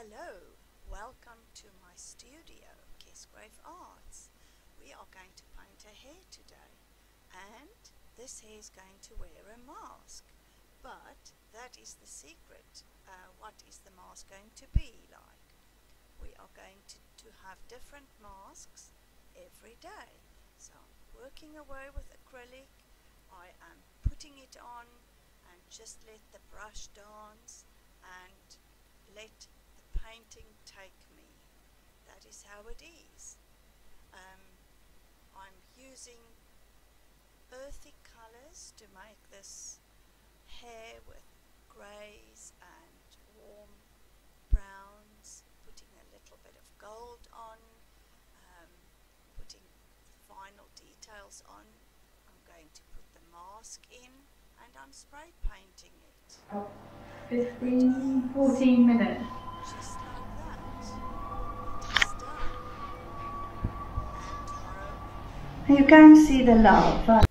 Hello, welcome to my studio, Kesgrave Arts. We are going to paint a hare today and this hare is going to wear a mask. But that is the secret. Uh, what is the mask going to be like? We are going to, to have different masks every day. So I'm working away with acrylic. I am putting it on and just let the brush dance and let painting take me. That is how it is. Um, I'm using earthy colours to make this hare with greys and warm browns, putting a little bit of gold on, um, putting final details on. I'm going to put the mask in and I'm spray painting it. 15, 14 minutes. You can see the love.